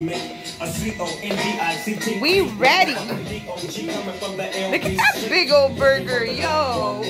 We ready. Look at that big old burger, yo.